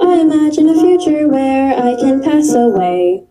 I imagine a future where I can pass away.